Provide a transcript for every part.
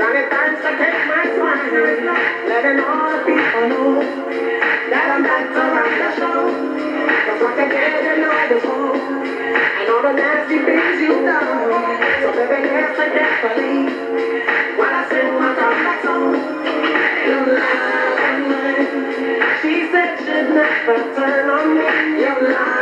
Running thanks to take my smile. Letting all the people know that I'm back to run the show. 'Cause what they didn't know before, and all the nasty things you've done. So baby, answer carefully while I sing my comeback song. Your love. She said she'd never turn on me. Your love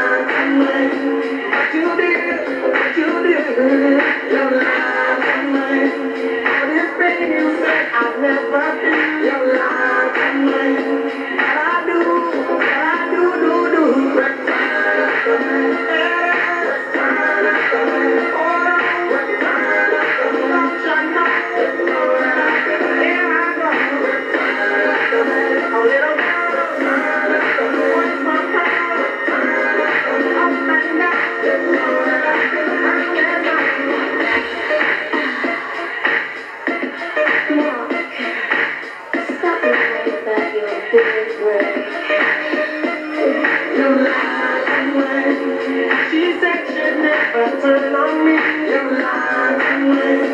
turn on me. You lied lied.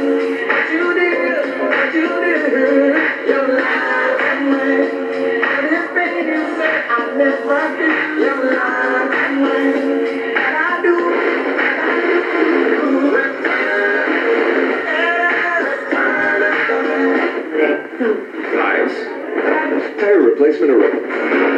But you did, but you did. Lied and this said I'd never do. You lied lied. But I do, but I. Tires. Tire replacement arrived.